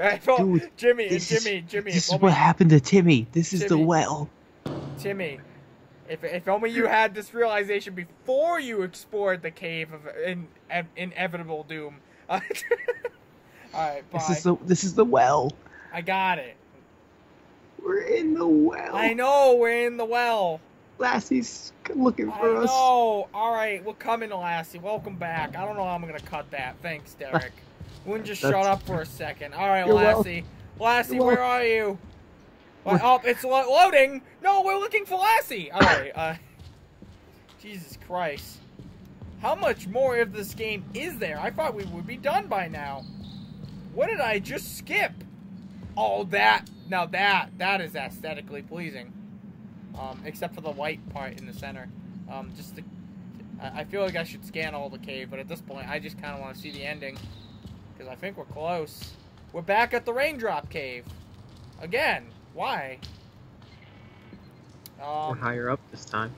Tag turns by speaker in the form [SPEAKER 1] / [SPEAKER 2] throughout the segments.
[SPEAKER 1] I felt,
[SPEAKER 2] Dude,
[SPEAKER 1] Jimmy,
[SPEAKER 2] this
[SPEAKER 1] Jimmy,
[SPEAKER 2] is,
[SPEAKER 1] Jimmy.
[SPEAKER 2] This is
[SPEAKER 1] only-
[SPEAKER 2] what happened to Timmy. This is the well.
[SPEAKER 1] Timmy, if, if only you had this realization before you explored the cave of in, in, inevitable doom. All right, bye.
[SPEAKER 2] This is the this is the well.
[SPEAKER 1] I got it.
[SPEAKER 2] We're in the well.
[SPEAKER 1] I know we're in the well.
[SPEAKER 2] Lassie's looking
[SPEAKER 1] I
[SPEAKER 2] for us.
[SPEAKER 1] know. All right, we're coming, Lassie. Welcome back. I don't know how I'm gonna cut that. Thanks, Derek. Wouldn't just shut up for a second. All right, Lassie. Lassie, where are you? Oh, it's lo- loading. No, we're looking for Lassie. All right. Uh, Jesus Christ. How much more of this game is there? I thought we would be done by now. What did I just skip? Oh, that. Now that that is aesthetically pleasing. Um, except for the white part in the center. Um, just the, I feel like I should scan all the cave, but at this point, I just kind of want to see the ending because I think we're close. We're back at the raindrop cave again. Why?
[SPEAKER 2] We're
[SPEAKER 1] Um,
[SPEAKER 2] higher up this time.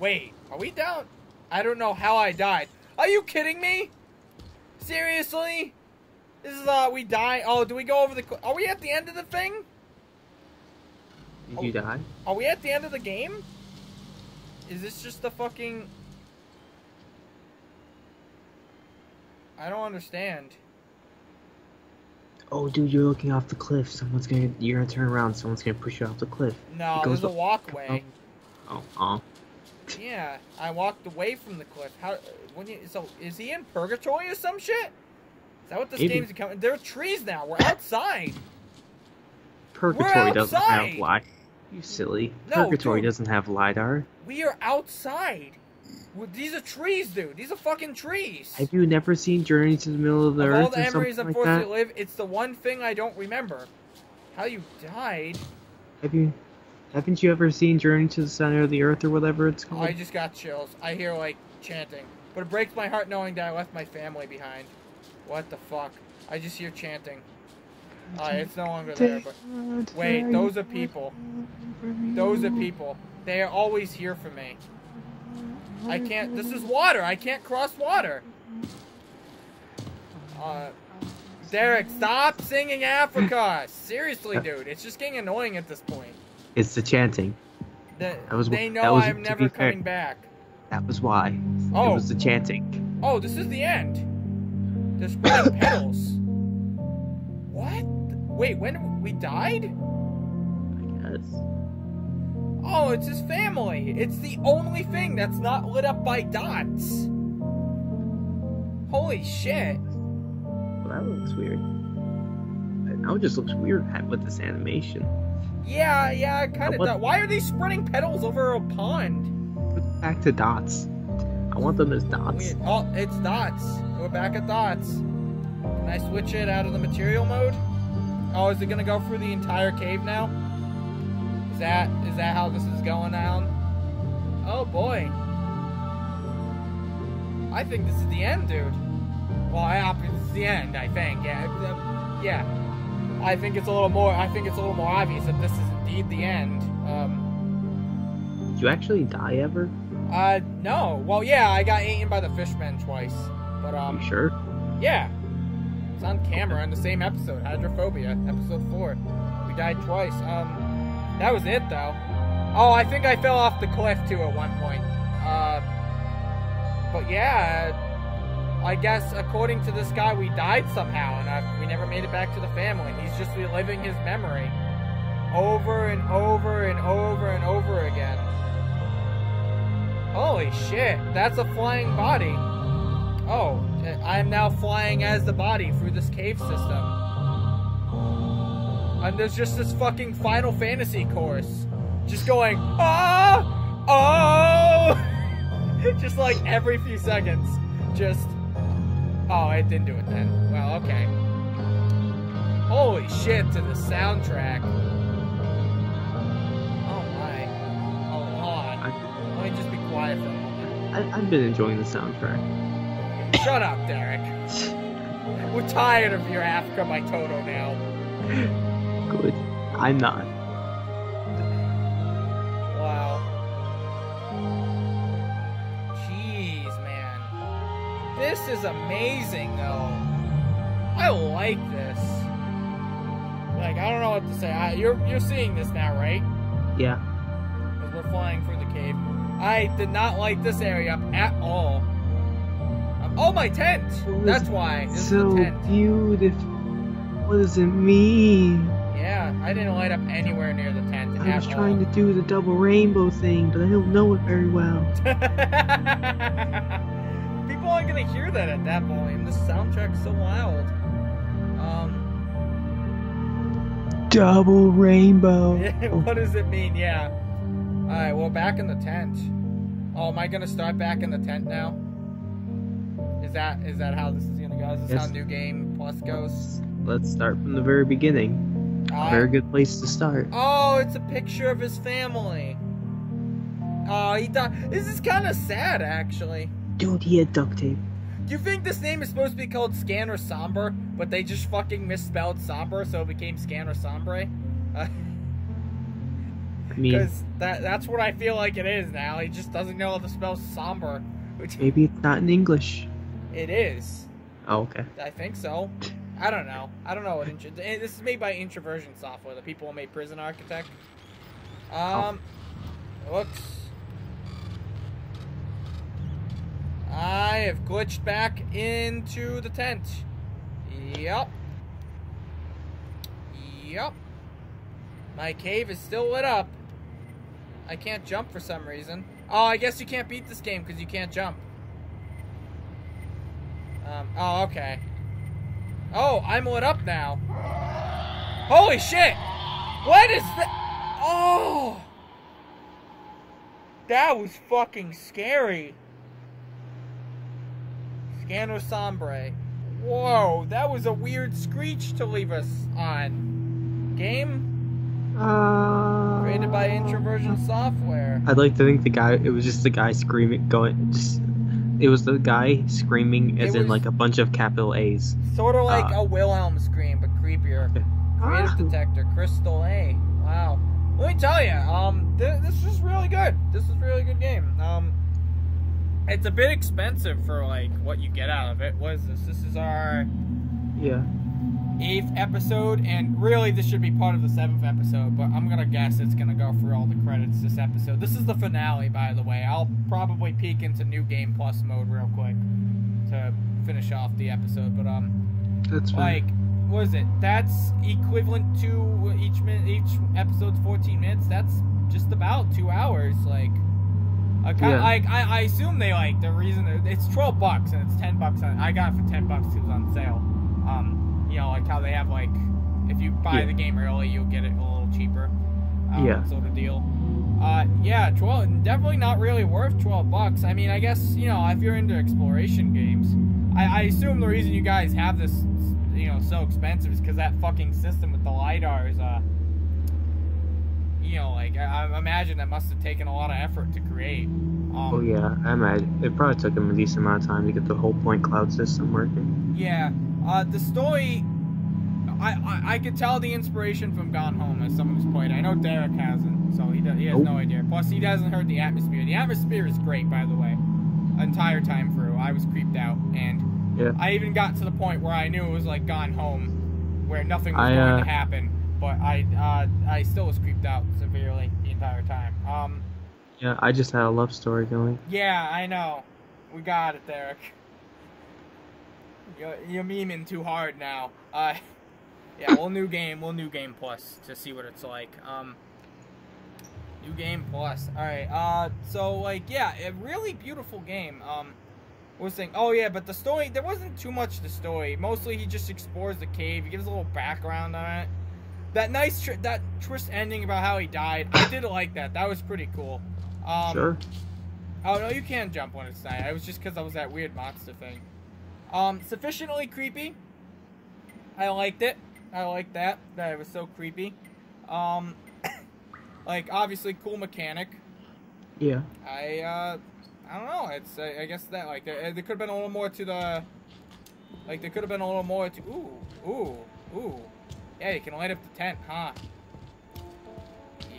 [SPEAKER 1] wait, are we down? I don't know how I died. Are you kidding me? Seriously? This is uh, we die. Oh, do we go over the? Are we at the end of the thing?
[SPEAKER 2] Did you die?
[SPEAKER 1] Are we at the end of the game? Is this just the fucking... I don't understand.
[SPEAKER 2] Oh, dude, you're looking off the cliff. Someone's gonna. You're gonna turn around. Someone's gonna push you off the cliff.
[SPEAKER 1] No,
[SPEAKER 2] It goes
[SPEAKER 1] there's a walkway.
[SPEAKER 2] Oh, oh.
[SPEAKER 1] Yeah, I walked away from the cliff. How? When you, so is he in purgatory or some shit? Is that what this
[SPEAKER 2] Maybe.
[SPEAKER 1] game's coming? There are trees now. We're outside.
[SPEAKER 2] Purgatory doesn't
[SPEAKER 1] outside!
[SPEAKER 2] have light. You silly.
[SPEAKER 1] No,
[SPEAKER 2] Purgatory
[SPEAKER 1] dude.
[SPEAKER 2] doesn't have lidar.
[SPEAKER 1] We are outside. These are trees, dude. These are fucking trees.
[SPEAKER 2] Have you never seen Journey to the Middle of the
[SPEAKER 1] of
[SPEAKER 2] Earth
[SPEAKER 1] all the
[SPEAKER 2] or
[SPEAKER 1] memories I'm forced to live, it's the one thing I don't remember. How you died?
[SPEAKER 2] Have you? Haven't you ever seen Journey to the Center of the Earth or whatever it's called?
[SPEAKER 1] I just got chills. I hear like chanting, but it breaks my heart knowing that I left my family behind. What the fuck? I just hear chanting. Uh, it's no longer there, but wait, those are people. Those are people. They are always here for me. I can't. This is water. I can't cross water. Uh, Derek, stop singing Africa. Seriously, dude, it's just getting annoying at this point.
[SPEAKER 2] It's the chanting.
[SPEAKER 1] The,
[SPEAKER 2] That was-
[SPEAKER 1] they
[SPEAKER 2] that
[SPEAKER 1] know
[SPEAKER 2] was-
[SPEAKER 1] I'm never
[SPEAKER 2] be fair.
[SPEAKER 1] coming back.
[SPEAKER 2] That was why.
[SPEAKER 1] Oh.
[SPEAKER 2] It was the chanting.
[SPEAKER 1] Oh, this is the end. They're spreading petals. What? Wait, when we died?
[SPEAKER 2] I guess.
[SPEAKER 1] Oh, it's his family. It's the only thing that's not lit up by dots. Holy shit.
[SPEAKER 2] Well, that looks weird. Now it just looks weird with this animation.
[SPEAKER 1] Yeah, yeah, kind of. Why are they spreading petals over a pond?
[SPEAKER 2] Back to dots. I want them as dots.
[SPEAKER 1] Weird. Oh, it's dots. We're back at dots. Can I switch it out of the material mode? Oh, is it gonna go through the entire cave now? Is that is that how this is going down? Oh boy. I think this is the end, dude. Well, I this is the end. I think. Yeah. uh, Yeah. I think it's a little more. I think it's a little more obvious that this is indeed the end. Um.
[SPEAKER 2] Did you actually die ever?
[SPEAKER 1] Uh. No. Well, yeah. I got eaten by the fishman twice. But um.
[SPEAKER 2] you sure?
[SPEAKER 1] Yeah. It's on camera in the same episode, Hydrophobia, episode four. We died twice. Um, that was it though. Oh, I think I fell off the cliff too at one point. Uh, but yeah, I guess according to this guy, we died somehow, and uh, we never made it back to the family. He's just reliving his memory over and over and over and over again. Holy shit, that's a flying body. Oh, I am now flying as the body through this cave system. And there's just this fucking Final Fantasy chorus. Just going, ah, oh! just like every few seconds. Just, oh, it didn't do it then. Well, okay. Holy shit to the soundtrack. Oh my. Oh.
[SPEAKER 2] I,
[SPEAKER 1] Let me just be quiet for a moment.
[SPEAKER 2] I, I've been enjoying the soundtrack.
[SPEAKER 1] Shut up, Derek. We're tired of your Africa by Toto now.
[SPEAKER 2] Good. I'm not.
[SPEAKER 1] Wow. Jeez, man. This is amazing, though. I like this. like I don't know what to say. I, you're you're seeing this now, right?
[SPEAKER 2] Yeah.
[SPEAKER 1] Because we're flying through the cave. I did not like this area at all. Oh, my tent! That's why. This
[SPEAKER 2] so
[SPEAKER 1] is the tent.
[SPEAKER 2] beautiful. What does it mean?
[SPEAKER 1] Yeah, I didn't light up anywhere near the tent
[SPEAKER 2] I
[SPEAKER 1] at
[SPEAKER 2] was
[SPEAKER 1] all.
[SPEAKER 2] trying to do the double rainbow thing, but I don't know it very well.
[SPEAKER 1] People aren't gonna hear that at that volume. The soundtrack's so loud. Um,
[SPEAKER 2] Double rainbow.
[SPEAKER 1] what does it mean? Yeah. All right, well, back in the tent. Oh, am I gonna start back in the tent now? Is that is that how this is gonna go? Is this
[SPEAKER 2] Yes.
[SPEAKER 1] how new game plus goes?
[SPEAKER 2] Let's start from the very beginning.
[SPEAKER 1] Uh,
[SPEAKER 2] Very good place to start.
[SPEAKER 1] Oh, it's a picture of his family. Oh, he died. This is kind of sad, actually.
[SPEAKER 2] Dude, he had duct tape.
[SPEAKER 1] Do you think this name is supposed to be called Scanner Somber, but they just fucking misspelled Somber, so it became Scanner Sombre?
[SPEAKER 2] I mean,
[SPEAKER 1] Because that that's what I feel like it is now. He just doesn't know how to spell somber, which
[SPEAKER 2] maybe it's not in English.
[SPEAKER 1] it is.
[SPEAKER 2] Oh, okay.
[SPEAKER 1] I think so. I don't know. I don't know what intro. This is made by Introversion Software, the people who made Prison Architect. Um, looks. I have glitched back into the tent. Yep. Yep. My cave is still lit up. I can't jump for some reason. Oh, I guess you can't beat this game because you can't jump. Um, oh, okay. Oh, I'm lit up now. Holy shit! What is that? Oh! That was fucking scary. Scanner Sombre. Whoa, that was a weird screech to leave us on. Game
[SPEAKER 2] Uh,
[SPEAKER 1] created by Introversion Software.
[SPEAKER 2] I'd like to think the guy. It was just the guy screaming, going. Just, it was the guy screaming, as in like a bunch of capital A's.
[SPEAKER 1] Sort of like
[SPEAKER 2] Uh,
[SPEAKER 1] a Wilhelm scream, but creepier. Creative
[SPEAKER 2] Ah.
[SPEAKER 1] Detector, Crystal A. Wow. Let me tell you, um, th- this is really good. This is a really good game. Um, it's a bit expensive for like what you get out of it. What is this? This is our
[SPEAKER 2] Yeah.
[SPEAKER 1] Eighth episode, and really this should be part of the seventh episode. But I'm gonna guess it's gonna go for all the credits this episode. This is the finale, by the way. I'll probably peek into New Game Plus mode real quick to finish off the episode. But um,
[SPEAKER 2] That's
[SPEAKER 1] like is it that's equivalent to each minute each episode's 14 minutes that's just about two hours like I
[SPEAKER 2] Yeah.
[SPEAKER 1] like I, I assume they like the reason it's 12 bucks and it's 10 bucks on, I got it for 10 bucks. it was on sale um you know like how they have like if you buy
[SPEAKER 2] Yeah.
[SPEAKER 1] the game early you'll get it a little cheaper um,
[SPEAKER 2] Yeah.
[SPEAKER 1] sort of deal uh yeah 12 definitely not really worth 12 bucks I mean I guess you know if you're into exploration games I, I assume the reason you guys have this, you know, so expensive is because that fucking system with the lidar is, uh, you know, like I, I imagine that must have taken a lot of effort to create. Um,
[SPEAKER 2] Oh yeah, I imagine it probably took him a decent amount of time to get the whole point cloud system working.
[SPEAKER 1] Yeah, uh, the story. I, I I could tell the inspiration from Gone Home as someone who's played. I know Derek hasn't, so he does, he has
[SPEAKER 2] Nope.
[SPEAKER 1] no idea. Plus, he hasn't heard the atmosphere. The atmosphere is great, by the way. Entire time through, I was creeped out, and
[SPEAKER 2] Yeah.
[SPEAKER 1] I even got to the point where I knew it was like Gone Home, where nothing was
[SPEAKER 2] I,
[SPEAKER 1] going
[SPEAKER 2] uh,
[SPEAKER 1] to happen. But I uh, I still was creeped out severely the entire time. Um,
[SPEAKER 2] Yeah, I just had a love story going.
[SPEAKER 1] yeah, I know. We got it, Derek. You're, you're memeing too hard now. Uh, yeah, we'll new game, we'll new game plus to see what it's like. Um, new game plus. All right. Uh, so like, yeah, a really beautiful game. Um, was saying? Oh yeah, but the story there wasn't too much to the story. Mostly he just explores the cave. He gives a little background on it. That nice tr- that twist ending about how he died. I did like that. That was pretty cool. Um,
[SPEAKER 2] sure.
[SPEAKER 1] Oh no, you can't jump when it's night. It was just because I was that weird monster thing. Um, sufficiently creepy. I liked it. I liked that. That it was so creepy. Um, like obviously cool mechanic.
[SPEAKER 2] Yeah.
[SPEAKER 1] I uh, I don't know. It's I, I guess that like there, there could have been a little more to the. Like there could have been a little more to. Ooh, ooh, ooh. Yeah, you can light up the tent, huh?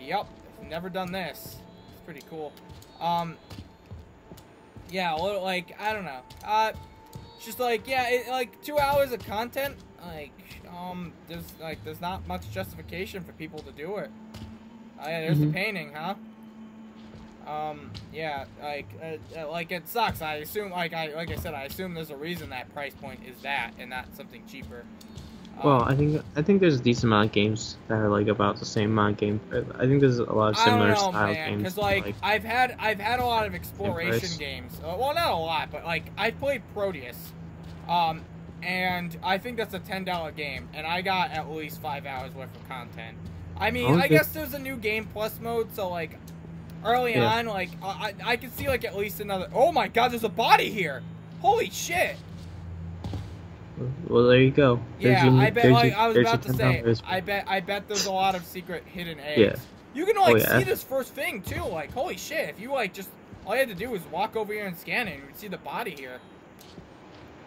[SPEAKER 1] Yup. I've never done this. It's pretty cool. Um. Yeah, little like I don't know. Uh, just like yeah, it, like two hours of content. like um there's like there's not much justification for people to do it. Uh, yeah, there's the
[SPEAKER 2] Mhm.
[SPEAKER 1] painting, huh? Um, yeah, like, uh, uh, like it sucks. I assume, like I, like I said, I assume there's a reason that price point is that and not something cheaper.
[SPEAKER 2] Well, I think I think there's a decent amount of games that are like about the same amount of game. I think there's a lot of
[SPEAKER 1] I
[SPEAKER 2] similar
[SPEAKER 1] don't know,
[SPEAKER 2] style
[SPEAKER 1] man,
[SPEAKER 2] games.
[SPEAKER 1] because like, I've had I've had a lot of exploration games. Uh, well, not a lot, but like I've played Proteus, um, and I think that's a ten dollar game, and I got at least five hours worth of content. I mean,
[SPEAKER 2] Oh,
[SPEAKER 1] I guess there's a new game plus mode, so like early
[SPEAKER 2] Yeah.
[SPEAKER 1] on, like I I I could see like at least another. Oh my God, there's a body here! Holy shit!
[SPEAKER 2] Well, there you go. There's
[SPEAKER 1] Yeah,
[SPEAKER 2] your-
[SPEAKER 1] I bet. Like
[SPEAKER 2] your-
[SPEAKER 1] I was about to say,
[SPEAKER 2] $10.
[SPEAKER 1] I bet. I bet there's a lot of secret hidden eggs.
[SPEAKER 2] Yeah.
[SPEAKER 1] You can like
[SPEAKER 2] Oh, yeah.
[SPEAKER 1] see this first thing too. Like holy shit! If you like just all you had to do was walk over here and scan it, and you'd see the body here.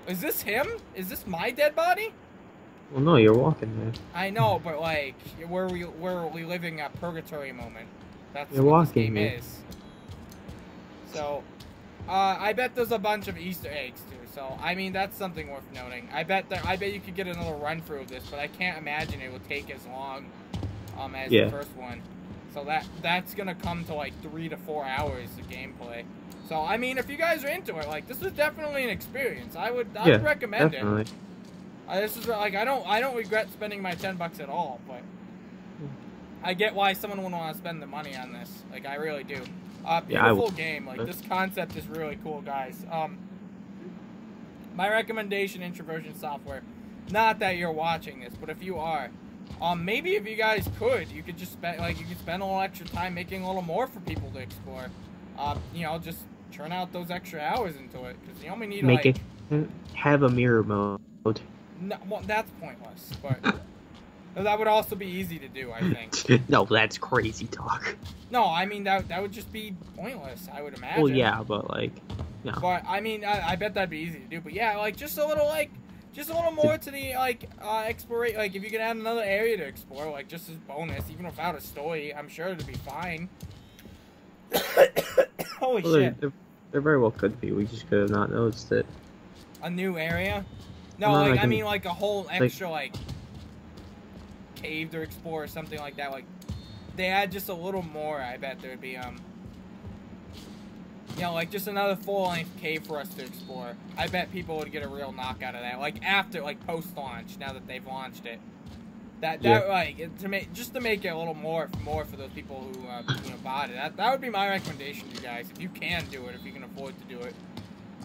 [SPEAKER 1] Is this him? Is this my dead body?
[SPEAKER 2] Well, no, you're walking there.
[SPEAKER 1] I know, but like, where we where we living a purgatory moment. That's
[SPEAKER 2] You're
[SPEAKER 1] what this game
[SPEAKER 2] man.
[SPEAKER 1] is. So, uh, I bet there's a bunch of Easter eggs too. So, I mean, that's something worth noting. I bet that I bet you could get another run through of this, but I can't imagine it would take as long um, as
[SPEAKER 2] Yeah.
[SPEAKER 1] the first one. So that that's gonna come to like three to four hours of gameplay. So I mean, if you guys are into it, like this is definitely an experience. I would I
[SPEAKER 2] Yeah,
[SPEAKER 1] would recommend it.
[SPEAKER 2] Definitely.
[SPEAKER 1] Uh, this is like I don't I don't regret spending my ten bucks at all, but I get why someone would want to spend the money on this. Like I really do. Uh,
[SPEAKER 2] Yeah,
[SPEAKER 1] beautiful
[SPEAKER 2] would.
[SPEAKER 1] game. Like this concept is really cool, guys. Um, my recommendation: introversion software. Not that you're watching this, but if you are, um, maybe if you guys could, you could just spend like you could spend a little extra time making a little more for people to explore. Uh, you know, just turn out those extra hours into it because you only need to
[SPEAKER 2] Make
[SPEAKER 1] like
[SPEAKER 2] it have a mirror mode.
[SPEAKER 1] no, well, that's pointless, but that would also be easy to do, I think.
[SPEAKER 2] no, that's crazy talk.
[SPEAKER 1] No, I mean that that would just be pointless. I would imagine.
[SPEAKER 2] Well, yeah, but like,
[SPEAKER 1] But I mean, I, I bet that'd be easy to do. But yeah, like just a little like, just a little more to the like uh, explore. Like if you could add another area to explore, like just as bonus, even without a story, I'm sure it'd be fine. Holy
[SPEAKER 2] well,
[SPEAKER 1] shit!
[SPEAKER 2] they're, very well could be. We just could have not noticed it.
[SPEAKER 1] A new area? No,
[SPEAKER 2] No,
[SPEAKER 1] like
[SPEAKER 2] like
[SPEAKER 1] I mean like a whole extra like cave to explore or something like that. Like they add just a little more. I bet there'd be um. You know, like just another full-length cave for us to explore. I bet people would get a real knock out of that. Like after, like post-launch, now that they've launched it. That that
[SPEAKER 2] Yeah.
[SPEAKER 1] like to make just to make it a little more more for those people who uh, you know bought it. That that would be my recommendation, to you guys. If you can do it, if you can afford to do it.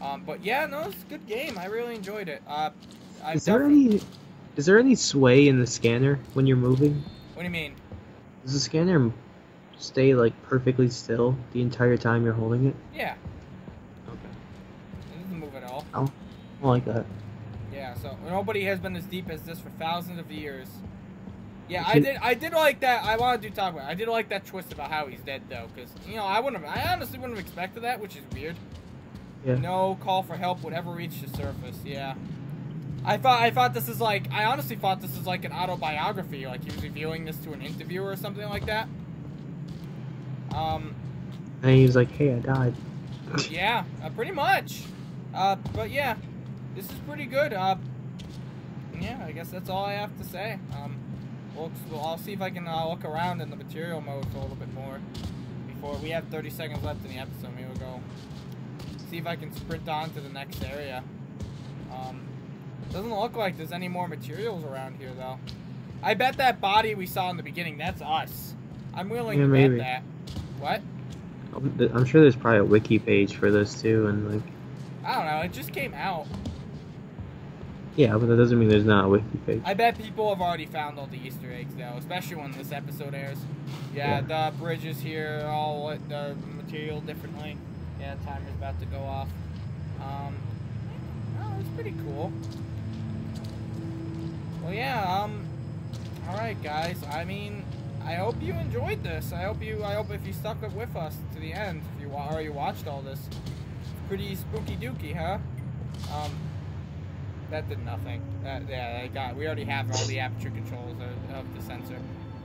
[SPEAKER 1] Um, but yeah, no, it's a good game. I really enjoyed it. Uh, I
[SPEAKER 2] Is there any? Is there any sway in the scanner when you're moving?
[SPEAKER 1] What do you mean?
[SPEAKER 2] Does the scanner stay like perfectly still the entire time you're holding it?
[SPEAKER 1] Yeah,
[SPEAKER 2] Okay.
[SPEAKER 1] it doesn't move at all.
[SPEAKER 2] Oh, I like that.
[SPEAKER 1] Yeah, so nobody has been as deep as this for thousands of years. Yeah, I did. I did like that. I wanted to talk about. It. I did like that twist about how he's dead, though, because you know I wouldn't. Have, I honestly wouldn't have expected that, which is weird.
[SPEAKER 2] Yeah.
[SPEAKER 1] No call for help would ever reach the surface. Yeah. I thought. I thought this is like. I honestly thought this is like an autobiography. Like he was revealing this to an interviewer or something like that. Um.
[SPEAKER 2] And he was like, "Hey, I died."
[SPEAKER 1] Yeah, uh, pretty much. Uh, but yeah, this is pretty good. Uh, yeah, I guess that's all I have to say. Um, we'll, well, I'll see if I can uh, look around in the material mode a little bit more before we have 30 seconds left in the episode. Maybe we'll go see if I can sprint on to the next area. Um, doesn't look like there's any more materials around here though. I bet that body we saw in the beginning, that's us. I'm willing
[SPEAKER 2] Yeah,
[SPEAKER 1] to
[SPEAKER 2] maybe.
[SPEAKER 1] bet that. What?
[SPEAKER 2] I'm sure there's probably a wiki page for this too, and like,
[SPEAKER 1] I don't know. It just came out.
[SPEAKER 2] yeah, but that doesn't mean there's not a wiki page.
[SPEAKER 1] I bet people have already found all the Easter eggs though, especially when this episode airs. Yeah, the bridges here all the material differently. Yeah, timer's about to go off. Um, oh, it's pretty cool. Well, yeah. Um, all right, guys. I mean, I hope you enjoyed this. I hope you. I hope if you stuck it with us to the end, if you already watched all this, pretty spooky dooky, huh? Um, that did nothing. That, yeah, I got. We already have all the aperture controls of, of the sensor.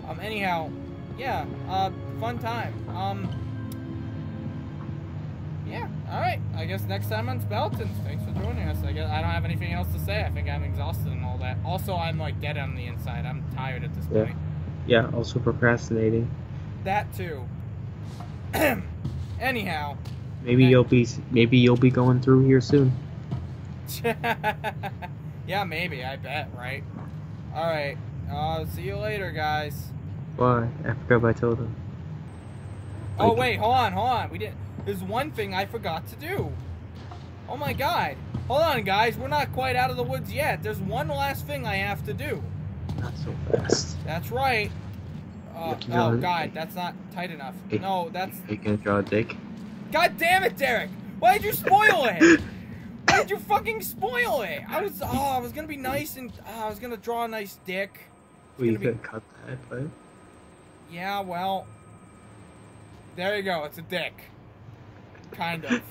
[SPEAKER 1] Um. Anyhow, yeah. Uh. Fun time. Um. All right. I guess next time on Speletons. Thanks for joining us. I guess I don't have anything else to say. I think I'm exhausted and all that. Also, I'm like dead on the inside. I'm tired at this
[SPEAKER 2] Yeah.
[SPEAKER 1] point.
[SPEAKER 2] Yeah, also procrastinating.
[SPEAKER 1] That too. Anyhow.
[SPEAKER 2] Maybe you'll be maybe you'll be going through here soon.
[SPEAKER 1] yeah, maybe. I bet, right? All right. Uh, see you later, guys.
[SPEAKER 2] Why? I forgot what I told him.
[SPEAKER 1] Oh wait, hold on, hold on. We didn't. There's one thing I forgot to do. Oh my god. Hold on, guys. We're not quite out of the woods yet. There's one last thing I have to do.
[SPEAKER 2] Not so fast.
[SPEAKER 1] That's right. Uh,
[SPEAKER 2] to
[SPEAKER 1] oh god, that's not tight enough.
[SPEAKER 2] Hey.
[SPEAKER 1] No, that's.
[SPEAKER 2] Are you gonna draw a dick?
[SPEAKER 1] God damn it, Derek! Why did you spoil it? Why did you fucking spoil it? I was. Oh, I was gonna be nice and. Oh, I was gonna draw a nice dick.
[SPEAKER 2] Well, you
[SPEAKER 1] be-
[SPEAKER 2] could cut that, but
[SPEAKER 1] Yeah, well. There you go. It's a dick. Kind of.